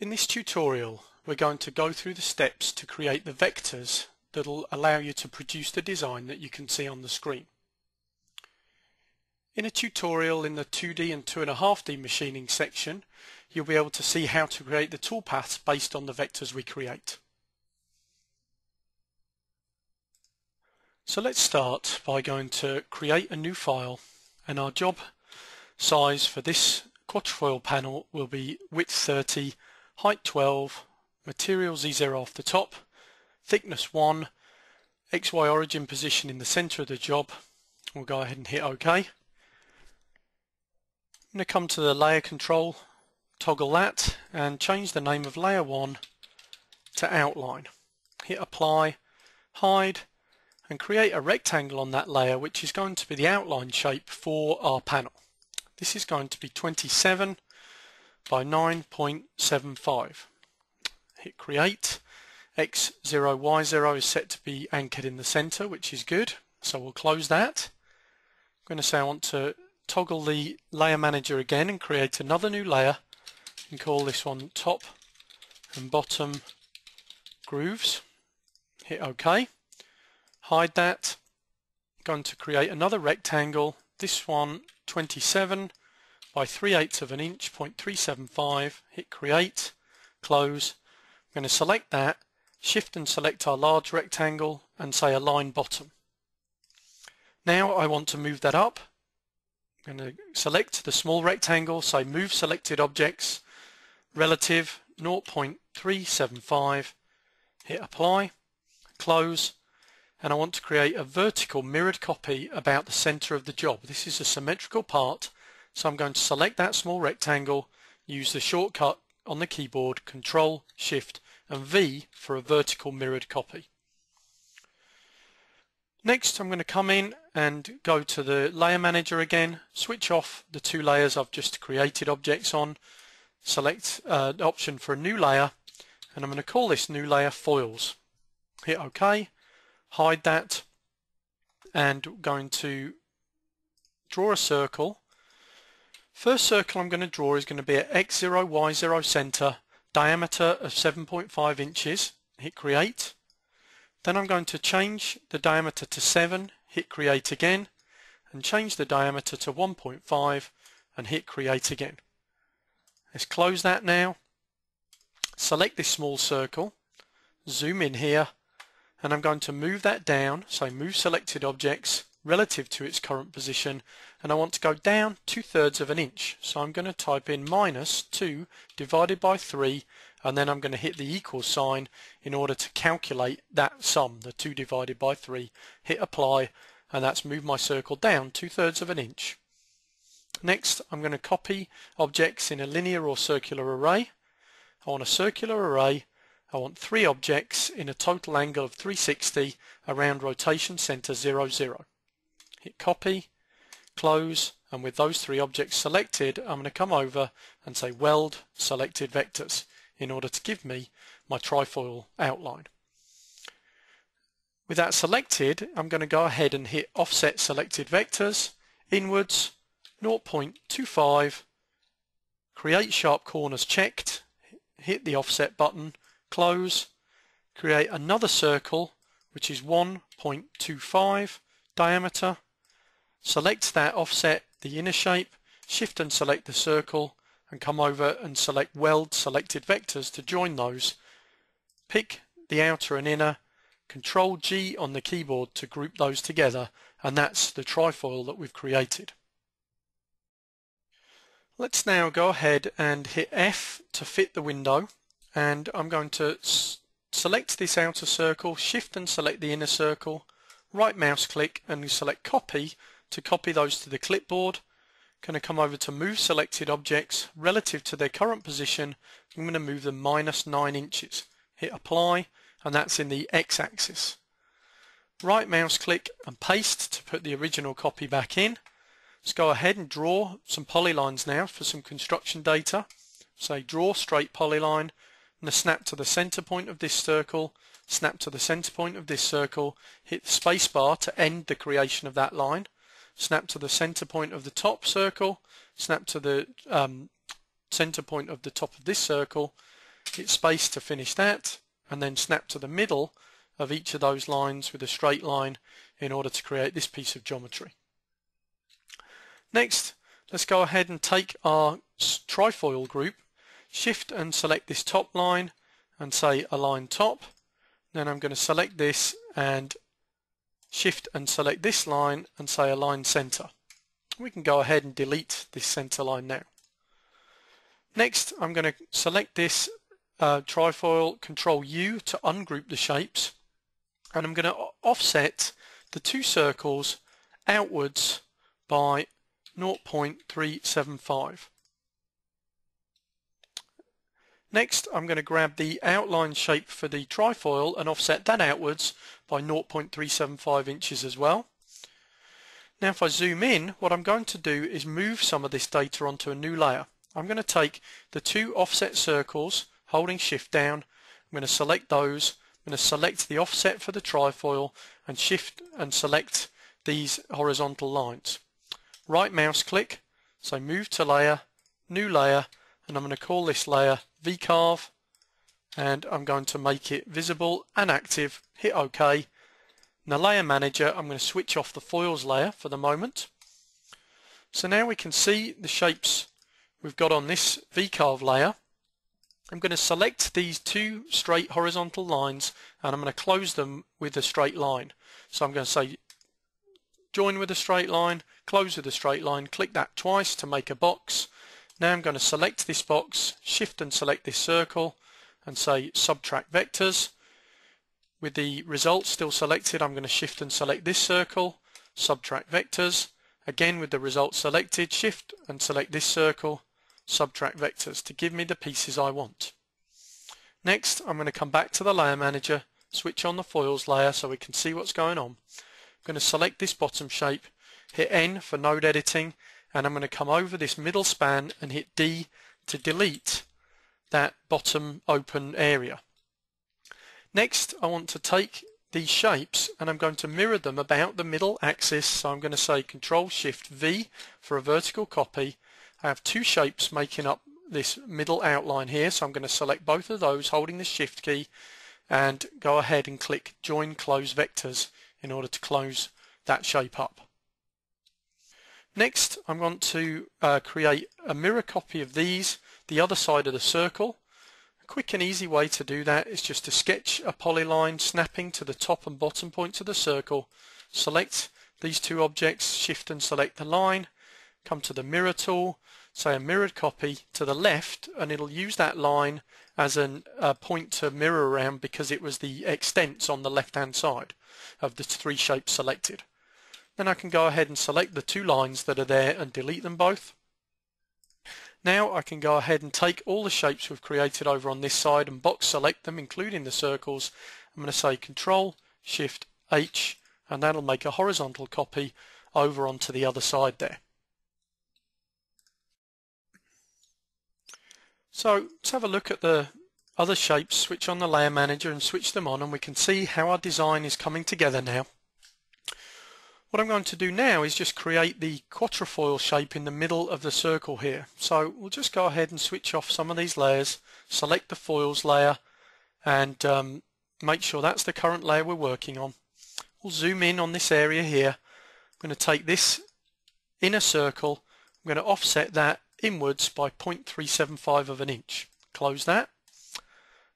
In this tutorial we're going to go through the steps to create the vectors that will allow you to produce the design that you can see on the screen. In a tutorial in the 2D and 2.5D machining section you'll be able to see how to create the toolpaths based on the vectors we create. So let's start by going to create a new file and our job size for this quatrefoil panel will be width 30, height 12, material Z0 off the top, thickness 1, XY origin position in the center of the job. We'll go ahead and hit OK. I'm going to come to the layer control, toggle that and change the name of layer 1 to outline. Hit apply, hide and create a rectangle on that layer which is going to be the outline shape for our panel. This is going to be 27 by 9.75. Hit create. X0, Y0 is set to be anchored in the center, which is good. So we'll close that. I'm going to say I want to toggle the layer manager again and create another new layer and call this one top and bottom grooves. Hit OK hide that. Going to create another rectangle, this one 27 by 3 eighths of an inch, 0.375, hit create, close. I'm going to select that, shift and select our large rectangle and say align bottom. Now I want to move that up. I'm going to select the small rectangle, say move selected objects, relative 0.375, hit apply, close, and I want to create a vertical mirrored copy about the center of the job. This is a symmetrical part so I'm going to select that small rectangle use the shortcut on the keyboard control shift and V for a vertical mirrored copy. Next I'm going to come in and go to the layer manager again switch off the two layers I've just created objects on select uh, option for a new layer and I'm going to call this new layer foils hit OK hide that and going to draw a circle. First circle I'm going to draw is going to be at x0, y0 center, diameter of 7.5 inches, hit create. Then I'm going to change the diameter to 7, hit create again, and change the diameter to 1.5 and hit create again. Let's close that now. Select this small circle, zoom in here and I'm going to move that down so move selected objects relative to its current position and I want to go down two thirds of an inch. So I'm going to type in minus 2 divided by 3 and then I'm going to hit the equal sign in order to calculate that sum the 2 divided by 3 hit apply and that's moved my circle down two thirds of an inch. Next I'm going to copy objects in a linear or circular array. I want a circular array. I want three objects in a total angle of 360 around rotation center 0, 0. Hit copy, close, and with those three objects selected, I'm going to come over and say weld selected vectors in order to give me my trifoil outline. With that selected, I'm going to go ahead and hit offset selected vectors, inwards, 0.25, create sharp corners checked, hit the offset button, close, create another circle which is 1.25 diameter, select that offset the inner shape, shift and select the circle and come over and select weld selected vectors to join those. Pick the outer and inner, control G on the keyboard to group those together and that's the trifoil that we've created. Let's now go ahead and hit F to fit the window and I'm going to select this outer circle, shift and select the inner circle, right mouse click and select copy to copy those to the clipboard. Going to come over to move selected objects relative to their current position. I'm going to move them minus 9 inches. Hit apply and that's in the x-axis. Right mouse click and paste to put the original copy back in. Let's go ahead and draw some polylines now for some construction data. Say draw straight polyline I'm snap to the center point of this circle, snap to the center point of this circle, hit the spacebar to end the creation of that line, snap to the center point of the top circle, snap to the um, center point of the top of this circle, hit space to finish that, and then snap to the middle of each of those lines with a straight line in order to create this piece of geometry. Next, let's go ahead and take our trifoil group, shift and select this top line and say align top. Then I'm going to select this and shift and select this line and say align center. We can go ahead and delete this center line now. Next, I'm going to select this uh, trifoil, control U to ungroup the shapes, and I'm going to offset the two circles outwards by 0.375. Next, I'm going to grab the outline shape for the trifoil and offset that outwards by 0.375 inches as well. Now if I zoom in, what I'm going to do is move some of this data onto a new layer. I'm going to take the two offset circles, holding shift down, I'm going to select those, I'm going to select the offset for the trifoil and shift and select these horizontal lines. Right mouse click, so move to layer, new layer, and I'm going to call this layer vcarve and I'm going to make it visible and active. Hit OK. The layer manager I'm going to switch off the foils layer for the moment. So now we can see the shapes we've got on this vcarve layer. I'm going to select these two straight horizontal lines and I'm going to close them with a straight line. So I'm going to say join with a straight line close with a straight line. Click that twice to make a box. Now I'm going to select this box, shift and select this circle and say subtract vectors. With the result still selected, I'm going to shift and select this circle, subtract vectors. Again with the result selected, shift and select this circle, subtract vectors to give me the pieces I want. Next, I'm going to come back to the layer manager, switch on the foils layer so we can see what's going on. I'm going to select this bottom shape, hit N for node editing, and I'm going to come over this middle span and hit D to delete that bottom open area. Next I want to take these shapes and I'm going to mirror them about the middle axis so I'm going to say control shift V for a vertical copy I have two shapes making up this middle outline here so I'm going to select both of those holding the shift key and go ahead and click join close vectors in order to close that shape up. Next, I'm going to uh, create a mirror copy of these, the other side of the circle. A quick and easy way to do that is just to sketch a polyline snapping to the top and bottom points of the circle. Select these two objects, shift and select the line, come to the mirror tool, say a mirrored copy to the left, and it'll use that line as a uh, point to mirror around because it was the extents on the left hand side of the three shapes selected. Then I can go ahead and select the two lines that are there and delete them both. Now I can go ahead and take all the shapes we've created over on this side and box select them, including the circles. I'm going to say Control Shift H, and that'll make a horizontal copy over onto the other side there. So let's have a look at the other shapes, switch on the layer manager and switch them on and we can see how our design is coming together now. What I'm going to do now is just create the quatrefoil shape in the middle of the circle here. So we'll just go ahead and switch off some of these layers, select the foils layer and um, make sure that's the current layer we're working on. We'll zoom in on this area here. I'm going to take this inner circle, I'm going to offset that inwards by 0.375 of an inch. Close that.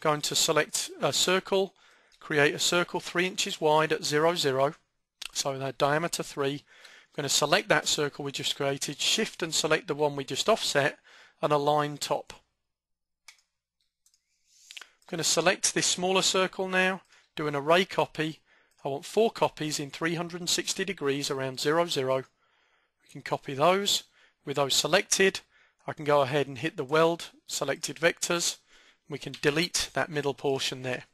Going to select a circle, create a circle 3 inches wide at 0, 0 so that diameter 3. I'm going to select that circle we just created, shift and select the one we just offset and align top. I'm going to select this smaller circle now, do an array copy. I want four copies in 360 degrees around 0, 0. We can copy those. With those selected, I can go ahead and hit the weld selected vectors. We can delete that middle portion there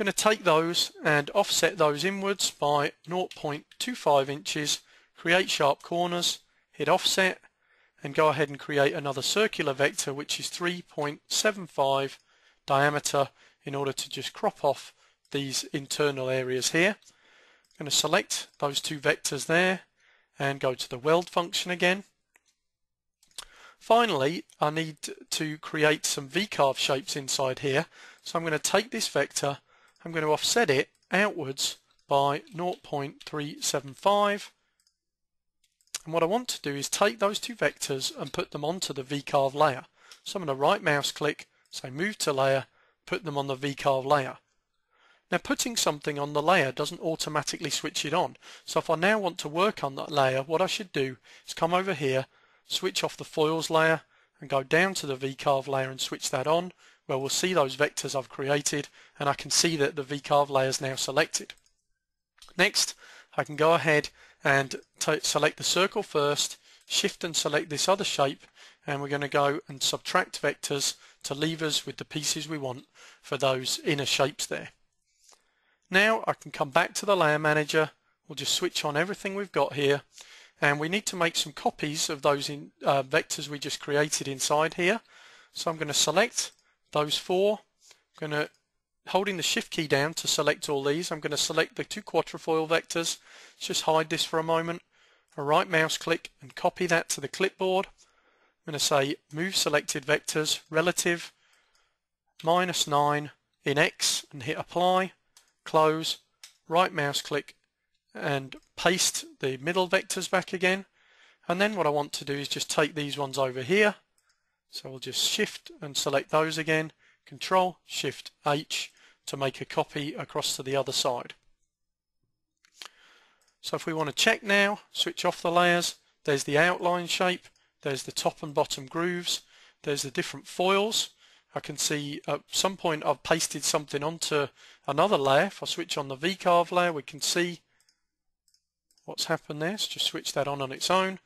going to take those and offset those inwards by 0.25 inches, create sharp corners, hit offset and go ahead and create another circular vector which is 3.75 diameter in order to just crop off these internal areas here. I'm going to select those two vectors there and go to the weld function again. Finally, I need to create some V-carve shapes inside here. So I'm going to take this vector, I'm going to offset it outwards by 0.375 and what I want to do is take those two vectors and put them onto the V-carve layer. So I'm going to right mouse click, say move to layer, put them on the V-carve layer. Now putting something on the layer doesn't automatically switch it on. So if I now want to work on that layer, what I should do is come over here, switch off the foils layer and go down to the V-carve layer and switch that on where we'll see those vectors I've created and I can see that the V-carve layer is now selected. Next, I can go ahead and select the circle first, shift and select this other shape and we're going to go and subtract vectors to leave us with the pieces we want for those inner shapes there. Now I can come back to the layer manager, we'll just switch on everything we've got here and we need to make some copies of those in, uh, vectors we just created inside here. So I'm going to select those four, I'm going to holding the shift key down to select all these, I'm going to select the two quatrefoil vectors. Let's just hide this for a moment. A right mouse click and copy that to the clipboard. I'm going to say move selected vectors relative minus 9 in X and hit apply, close, right mouse click and paste the middle vectors back again. And then what I want to do is just take these ones over here. So we'll just shift and select those again, control shift H to make a copy across to the other side. So if we want to check now, switch off the layers, there's the outline shape, there's the top and bottom grooves, there's the different foils. I can see at some point I've pasted something onto another layer. If I switch on the V-carve layer, we can see what's happened there. So just switch that on on its own.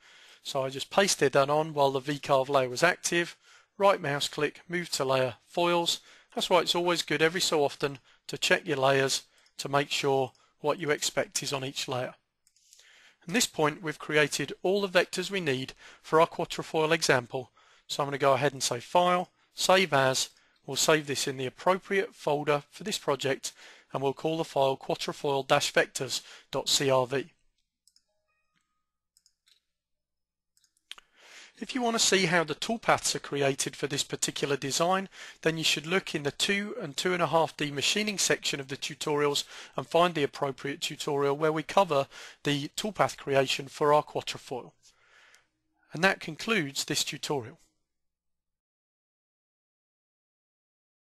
So I just pasted that on while the V-carve layer was active. Right mouse click, move to layer, foils. That's why it's always good every so often to check your layers to make sure what you expect is on each layer. At this point we've created all the vectors we need for our quatrefoil example so I'm going to go ahead and say File, Save As, we'll save this in the appropriate folder for this project and we'll call the file quatrefoil-vectors.crv. If you want to see how the toolpaths are created for this particular design, then you should look in the 2 and 2.5D machining section of the tutorials and find the appropriate tutorial where we cover the toolpath creation for our quatrefoil. And that concludes this tutorial.